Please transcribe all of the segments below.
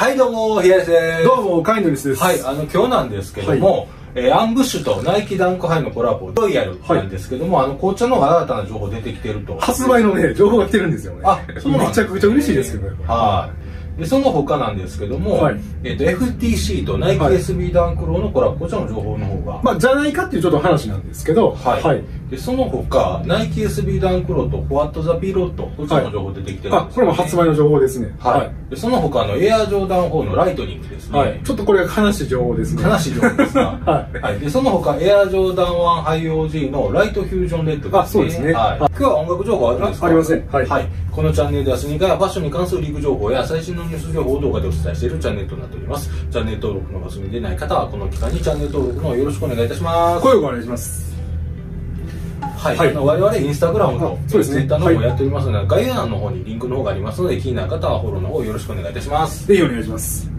はい、どうも、平井です。どうも、カイノリスです。はい、あの、今日なんですけども、えー AMBUSH とナイキダンクハイのコラボ、ロイヤルなんですけども、あの、紅茶の新たな情報出てきてると。発売のね、情報が来てるんですよね。あそうなんめちゃくちゃ嬉しいですけどはい。で、その他なんですけども、はいえっ、と、FTC とナイキはい SB ダンクローのコラボ、こちらの情報の方が。まあ、じゃないかっていうちょっと話なんですけど、はい。はい。で、その他、ナイキ SB ダンクローと What the P-Rod、こちらの情報出てきてるんあ、ですこれも発売の情報ですね。はい。で、その他のエアジョーダン4のライトニングですね。はい。ちょっとこれが悲しい情報ですね。悲しい情報ですが、はい。はい、でその他エアジョーダン1ハイ OG のライトフュージョンレッドです、ね、あそうですね。はい、今日は延期情報あるんですか？あありません。はい。このチャンネルではスニーカーやファッションに関するリーク情報や最新のニュース情報を動画でお伝えしているチャンネルとなっております。チャンネル登録のが済みでない方はこの期間にチャンネル登録の方よろしくお願いいたします。声をお願いします。はい、はい。我々インスタグラムとあそうですね。ツイッターの方もやっておりますので、概要欄の方にリンクの方がありますので気になる方はフォローの方よろしくお願いいたします。ぜひお願いします。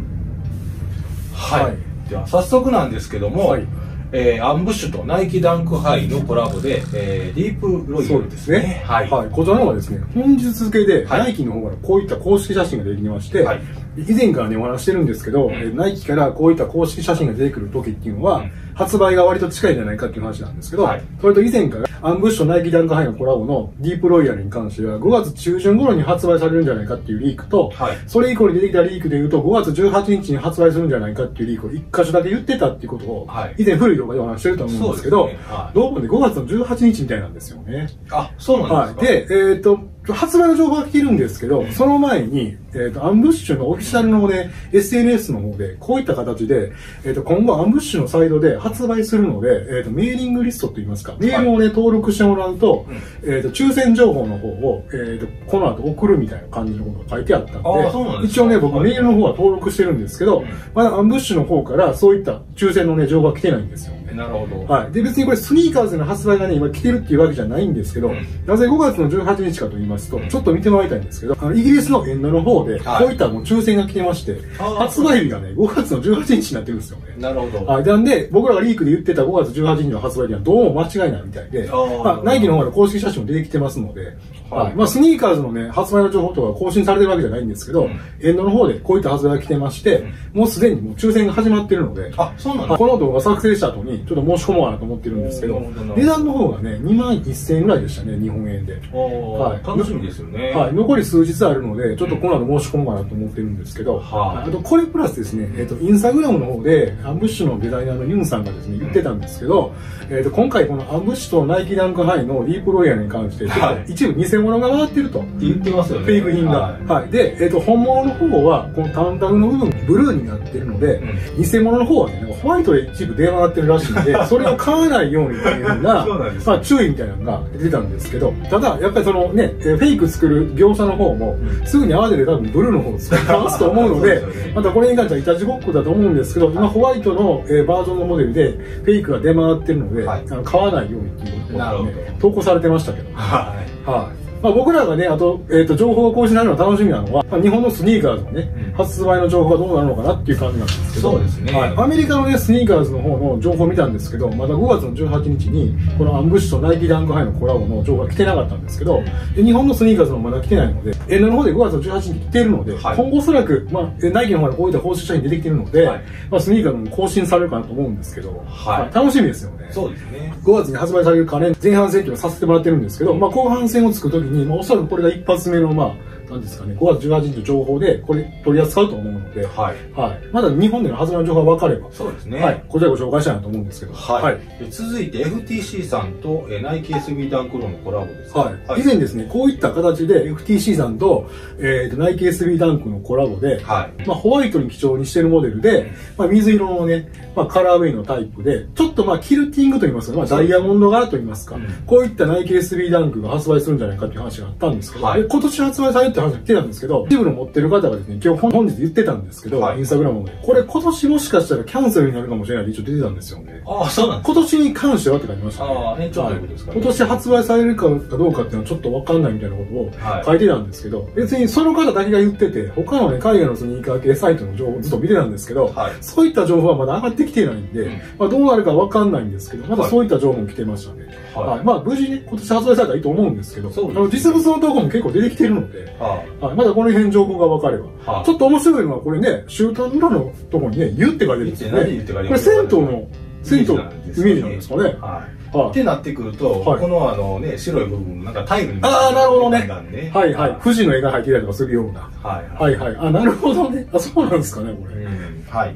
はい、はい。では早速なんですけども、はい。えーアンブッシュとナイキダンクハイのコラボで、えーディープロイヤルですね。はい、はい。こちらの方はですね、本日付で、はい。ナイキの方からこういった公式写真が出てきまして、はい。以前からね、お話ししてるんですけど、ん。えーナイキからこういった公式写真が出てくる時っていうのは、うん発売が割と近いんじゃないかっていう話なんですけど、はい。それと以前からアンブッシュとナイキダンクハイのコラボのディープロイヤルに関しては5月中旬頃に発売されるんじゃないかっていうリークと、はい。それ以降に出てきたリークで言うと5月18日に発売するんじゃないかっていうリークを一箇所だけ言ってたっていうことを、はい。以前古い動画でお話ししてると思うんですけど、ね。はい。どうもね5月の18日みたいなんですよね。あそうなんはい。ですか、で、えっ、と、発売の情報が来てるんですけど、その前に、えっ、と、アンブッシュのオフィシャルのね、SNS の方で、こういった形で、えっ、と、今後アンブッシュのサイトで発売するので、えっ、と、メーリングリストといいますか、メールをね、登録してもらうと、えっ、と、抽選情報の方を、えっ、と、この後送るみたいな感じのことが書いてあったんで、一応ね、僕はいメールの方は登録してるんですけど、うん。まだアンブッシュの方からそういった抽選のね、情報が来てないんですよね。なるほど、はい。で、別にこれスニーカーズの発売がね、今来てるっていうわけじゃないんですけど、うん。なぜ5月の18日かと言いますと、うん。ちょっと見てもらいたいんですけど、あのイギリスのエンドの方で、はい。こういったもう抽選が来てまして、発売日がね、5月の18日になってるんですよね。なるほど、はい。なんで、僕らがリークで言ってた5月18日の発売にはどうも間違いないみたいで、まあ、ナイキの方の公式写真も出てきてますので、はい。はい。まあ、スニーカーズのね、発売の情報とか更新されてるわけじゃないんですけど、うん。エンドの方でこういった発売が来てまして、もうすでにもう抽選が始まってるので、あそうなんですこの動画作成した後にちょっと申し込もうかなと思ってるんですけど値段の方がね2万1000円ぐらいでしたね日本円で、はい。楽しみですよね、はい、残り数日あるのでちょっとこの後申し込もうかなと思ってるんですけど、はい。あとこれプラスですね、えっとインスタグラムの方でアンブッシュのデザイナーのユンさんがですね言ってたんですけど、えっと今回このアンブッシュとナイキダンクハイのディープロイヤルに関して一部偽物が回ってると。言ってますよね。フェイク品が。はい。はい。で、えっ、と、本物の方は、このタンタグの部分、ブルーになってるので、偽物の方はね、ホワイトで一部出回ってるらしいんで、それを買わないようにっていうようなまあ注意みたいなのが出てたんですけど、ただ、やっぱりそのね、えーフェイク作る業者の方も、すぐに慌てて多分ブルーの方を使い回すと思うのでね、またこれに関してはいたちごっこだと思うんですけど、今ホワイトの、えーバージョンのモデルで、フェイクが出回ってるので、はい。あの買わないようにっていう投稿されてましたけど。はい。はい。まあ、僕らがね、あと、えっ、と、情報を更新になるのが楽しみなのは、まあ、日本のスニーカーズのね、うん。発売の情報がどうなるのかなっていう感じなんですけど、そうですね。はい。アメリカのね、スニーカーズの方の情報を見たんですけど、まだ5月の18日に、このアンブッシュとナイキダンクハイのコラボの情報が来てなかったんですけど、で日本のスニーカーズもまだ来てないので、N の方で5月の18日に来ているので、はい今後おそらく、まあ、えナイキの方からこういった公式写真出てきてるので、はい。まあ、スニーカーズも更新されるかなと思うんですけど、はい。楽しみですよね。そうですね。5月に発売されるカレン前半戦っていうのをさせてもらってるんですけど、まあ、後半戦をつくときに、まあ、おそらくこれが一発目の、まあ、なんですかね、5月18日の情報で、これ取り扱うと思うので、はい。はい。まだ日本での発売の情報が分かれば、そうですね。はい。こちらご紹介したいなと思うんですけど、はい、で続いて FTC さんと、えーナイキ SB ダンクローのコラボですはい。以前ですね、こういった形で FTC さんと、えーと、ナイキ SB ダンクのコラボで、はい。まあ、ホワイトに基調にしてるモデルで、まあ、水色のね、まあ、カラーウェイのタイプで、ちょっとまあ、キルティングと言いますか、まあ、ダイヤモンド柄と言いますか、うん。こういったナイキ SB ダンクが発売するんじゃないかっていう話があったんですけど、はい。で今年発売されるって話が来てたんですけど、一部の持ってる方がですね、今日本本日言ってたんですけど、はい。インスタグラムで、これ今年もしかしたらキャンセルになるかもしれないって一応出てたんですよね。ああそうなん今年に関してはって書いてましたね。ああ延長とい。うことですかね。はい今年発売されるかどうかっていうのはちょっとわかんないみたいなことをはい。書いてたんですけど、別にその方だけが言ってて、他のね、海外のスニーカー系サイトの情報をずっと見てたんですけど、はい。そういった情報はまだ上がってきてないんで、うん。まあどうなるかわかんないんですけど、まだそういった情報も来てましたね。はい。はい。まあ無事ね、今年発売されたらいいと思うんですけど、そうですあの実物のところも結構出てきてるので、はははい、まだこの辺情報が分かれば。はあちょっと面白いのは、これね、シューターの裏のところにね、湯って書いてるんですよね。湯って何湯って書いてるこれ銭湯の、銭湯のイメージなんですかね。はい。はいってなってくると、はいこのあのね、白い部分、なんかタイルにあーなるほどねねはいはい。富士の絵が入ってたりとかするような。はい。はいはい。あ、なるほどね。あ、そうなんですかね、これ。うんはい。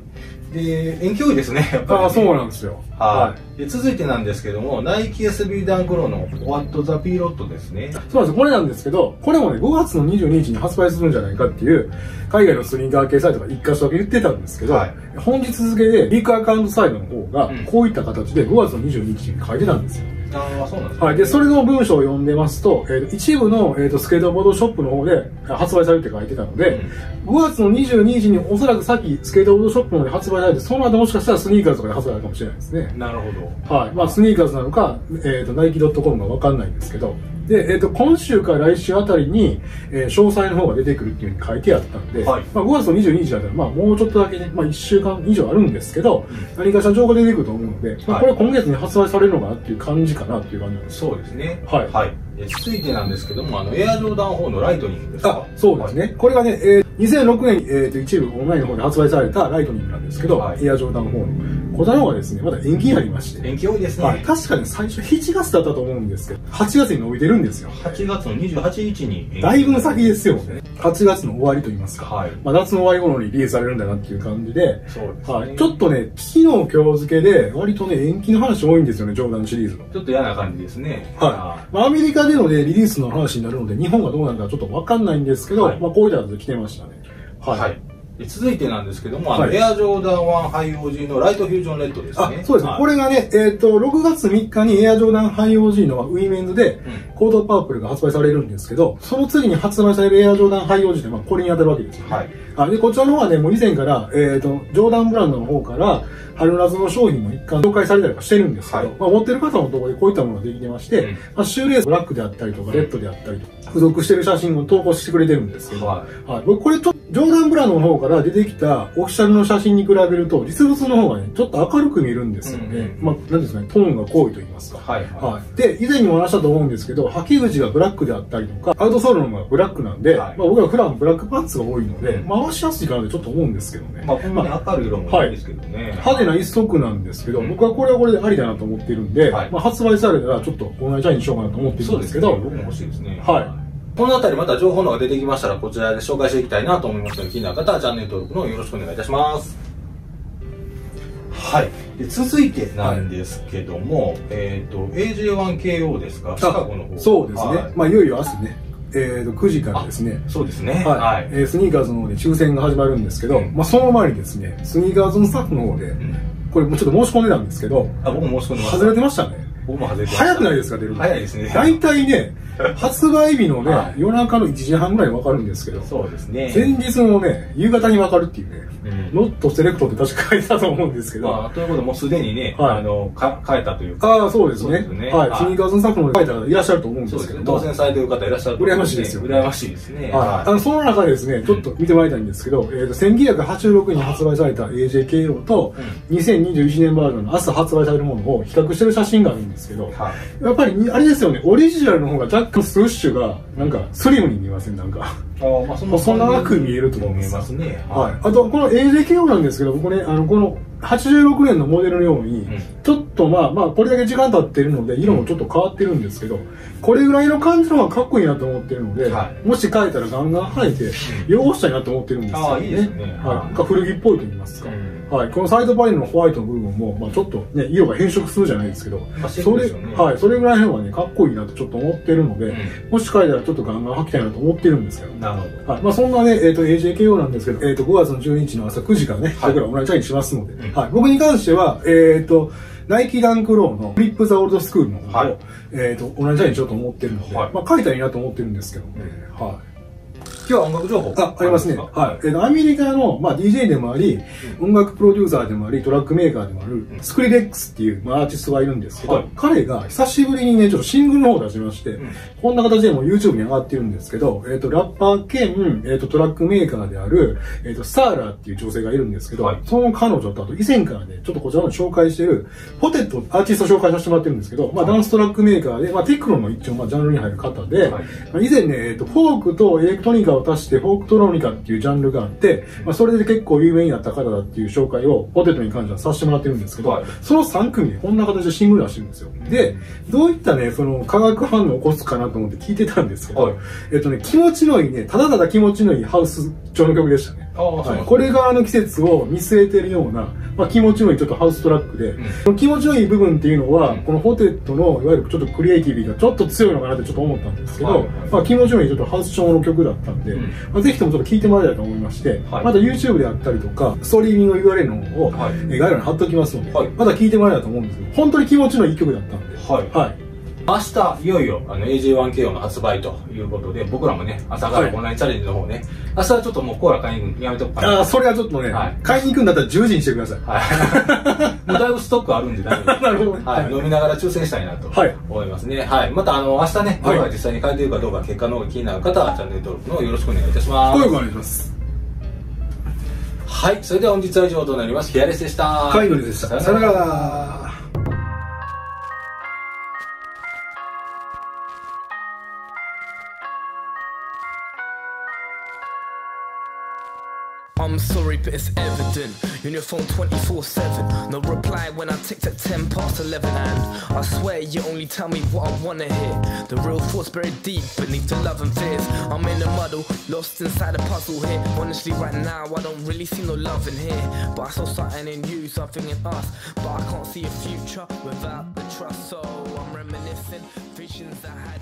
で、遠距離ですね、やっぱり、ね。あ、そうなんですよ。はい。で続いてなんですけども、ナイキ SB ダンクローの What the Pilot ですね。そうなんですこれなんですけど、これもね、5月の22日に発売するんじゃないかっていう、海外のスニーカー系サイトが一箇所だけ言ってたんですけど、はい本日付で、リークアカウントサイトの方がうん、こういった形で5月の22日に書いてたんですよ。ああ、そうなんですねはい。で、それの文章を読んでますと、えーと一部の、えーとスケートボードショップの方であ発売されるって書いてたので、5月の22日におそらくさっきスケートボードショップの方で発売されて、その後もしかしたらスニーカーズとかで発売されるかもしれないですね。なるほど。はい。まあ、スニーカーズなのか、えっ、と、ナイキ .com がわかんないんですけど、で、えっ、と、今週から来週あたりに、えー詳細の方が出てくるっていうふうに書いてあったんで、はいまあ、5月の22日だったら、まあ、もうちょっとだけね、まあ、1週間以上あるんですけど、何かしら情報が出てくると思うので、まあ、これ今月に発売されるのかなっていう感じかなっていう感じなんです。そうですね。はいはい。で続いてなんですけども、あの、エアジョーダン4のライトニングですか？あ、そうですね。これがね、えー2006年に、えーと一部オンラインの方で発売されたライトニングなんですけど、はいエアジョーダン4の。こちらの方がですね、まだ延期になりまして、延期多いですね。はい、確かに最初7月だったと思うんですけど、8月に伸びてるんですよ。8月の28日に。だいぶ先ですよね。8月の終わりと言いますか。はいまあ、夏の終わり頃にリリースされるんだなっていう感じで、そうですね。はい、ちょっとね、昨日今日付けで、割とね、延期の話多いんですよね、ジョーダンシリーズの。ちょっと嫌な感じですね。はい。まあ、アメリカでのね、リリースの話になるので、日本がどうなるかちょっとわかんないんですけど、はいまあ、こういった形で来てましたね。はい。はい。で続いてなんですけども、あの、はいエアジョーダン1ハイ OG のライトフュージョンレッドですね。あそうですね、はいこれがね、えっ、と、6月3日にエアジョーダンハイ OG のウィメンズで、うんコートパープルが発売されるんですけど、その次に発売されるエアジョーダンハイ OG って、まあ、これに当たるわけですよ、ね。はい。あで、こちらの方はね、もう以前から、えっ、と、ジョーダンブランドの方から、春夏の商品の一環紹介されたりはしてるんですけど、はいまあ、持ってる方のところでこういったものができてまして、うんまあ、シューレースブラックであったりとか、レッドであったりとか、付属してる写真を投稿してくれてるんですけど、ははい、僕これと、ジョーダンブランドの方から出てきたオフィシャルの写真に比べると、実物の方がね、ちょっと明るく見えるんですよね。うんまあ、なんですかね、トーンが濃いと言いますか。はい。ははい。で、以前にも話したと思うんですけど、履き口がブラックであったりとか、アウトソールの方がブラックなんで、はいまあ僕は普段ブラックパンツが多いので、うんまあ合わしやすいかなってちょっと思うんですけどね。い。まあ、こんなに明るい色もいいですけどね。派手な一足なんですけど、うん。僕はこれはこれでありだなと思ってるんで、はい。まあ発売されたらちょっと同じチャイにしようかなと思ってるそうんですけど、ですけど、僕も欲しいですね。はい。このあたりまた情報のが出てきましたら、こちらで紹介していきたいなと思いますので、気になる方はチャンネル登録のよろしくお願いいたします。はい。で続いてなんですけども、えっ、と、AJ1KO ですか？シカゴの方。そうですね。はい。まあいよいよ明日ね、えーと、9時からですね、そうですね。はい、えースニーカーズの方で抽選が始まるんですけど、うん。まあその前にですね、スニーカーズのスタッフの方で、うんこれもうちょっと申し込んでたんですけど、あ、僕も申し込んでます。外れてましたね。僕も外れてました。早くないですか、出るの。早いですね。大体ね、発売日のね、はい夜中の1時半ぐらいに分かるんですけど、そうですね。前日のね、夕方に分かるっていうね、うんノットセレクトって確か書いてたと思うんですけど、まあ、ということで、もうすでにね、はいあの、か変えたというか。ああ、そうですね。はい。はいスニーカーズの書いた方いらっしゃると思うんです。けども、当選されてる方いらっしゃると思うん羨ましいですよね羨ましいですね。はい、あのその中でですね、ちょっと見てもらいたいんですけど、えー、と1986年に発売された AJKO と、2021年バージョンの明日発売されるものを比較してる写真があるんですけど、はい。やっぱりにあれですよね、オリジナルの方が若干スウッシュが、なんかスリムに見えません、なんか。あーまあ、そ細長く見えると思います見えますね。はい。あと、この AJKO なんですけど、僕ね、あの、この86年のモデルのように、んちょっとまあまあ、これだけ時間経ってるので、色もちょっと変わってるんですけど、これぐらいの感じの方がかっこいいなと思ってるので、はもし変えたらガンガン生えて、汚したいなと思ってるんですよね。ああいいですねはい。古着っぽいと言いますか。うんはい。このサイドパネルのホワイトの部分も、まあちょっとね、色が変色するじゃないですけど、まあシンプそれ、はい。それぐらいの方がね、かっこいいなとちょっと思ってるので、うんもし変えたらちょっとガンガン履きたいなと思ってるんですけど、なるほど。はい。まあそんなね、えっ、と、AJKO なんですけど、えっ、と、5月の12日の朝9時からね、はい僕らオンラインチャレンジしますので、うんはい。僕に関しては、えっ、と、ナイキダンクローのフリップザオールドスクールの方を、はいえっ、と、オンラインチャレンジしようと思ってるので、はいまあ書いたらいいなと思ってるんですけどね、はい。今日は音楽情報。あ、ありますね。かはい。えっと、アメリカの、まあ、DJ でもあり、音楽プロデューサーでもあり、トラックメーカーでもある、スクリレックスっていう、まあ、アーティストがいるんですけど、はい。彼が久しぶりにね、ちょっとシングルの方を出しまして、ん。こんな形でもう YouTube に上がってるんですけど、えっと、ラッパー兼、えっと、トラックメーカーである、えっと、サーラーっていう女性がいるんですけど、はい。その彼女とあと以前からね、ちょっとこちらの紹介してる、ポテト、アーティストを紹介させてもらってるんですけど、まあ、ダンストラックメーカーで、まあ、テクノの一応、まあ、ジャンルに入る方で、以前ね、えっと、フォークとエレクトロニカを足して、フォークトロニカっていうジャンルがあって、まあ、それで結構有名になった方だっていう紹介を、ポテトに関してはさせてもらってるんですけど、はいその3組でこんな形でシングル出してるんですよ。で、どういったね、その化学反応を起こすかなと思って聞いてたんですけど、はいえっとね、気持ちのいいね、ただただ気持ちのいいハウス調の曲でしたね。はい、これがあの季節を見据えてるような、まあ、気持ちのいいちょっとハウストラックで、ん。その気持ちのいい部分っていうのは、うん。このポテトのいわゆるちょっとクリエイティビがちょっと強いのかなってちょっと思ったんですけど、はいはいまあ、気持ちのいいちょっとハウス調の曲だったんで、うん。まあ、ぜひともちょっと聴いてもらいたいと思いまして、はい。また YouTube であったりとかストリーミング URL の方を、はい。えー概要欄に貼っときますので、はい。また聴いてもらいたいと思うんですけど本当に気持ちのいい曲だったんで、はい。はい、明日いよいよあの AJ1KO の発売ということで僕らもね朝からはいオンラインチャレンジの方ね、明日はちょっともうコーラ買いに行くのやめとくかなああそれはちょっとね、はい買いに行くんだったら10時にしてくださいはい。もうだいぶストックあるんで大丈夫 なるほどはい。はい飲みながら抽選したいなとはい思いますね。はい。またあの、明日ね、はい僕が実際に書いてるかどうか結果の方が気になる方はチャンネル登録の方よろしくお願いいたします。声をお願いしますはい。それでは本日は以上となります。ヒアレスでした。カイノリでしたさよなら。But it's evident. You're on your phone 24 7. No reply when I text at 10 past 11. And I swear you only tell me what I wanna hear. The real thoughts buried deep beneath the love and fears. I'm in a muddle, lost inside a puzzle here. Honestly, right now, I don't really see no love in here. But I saw something in you, something in us. But I can't see a future without the trust. So I'm reminiscing visions I had.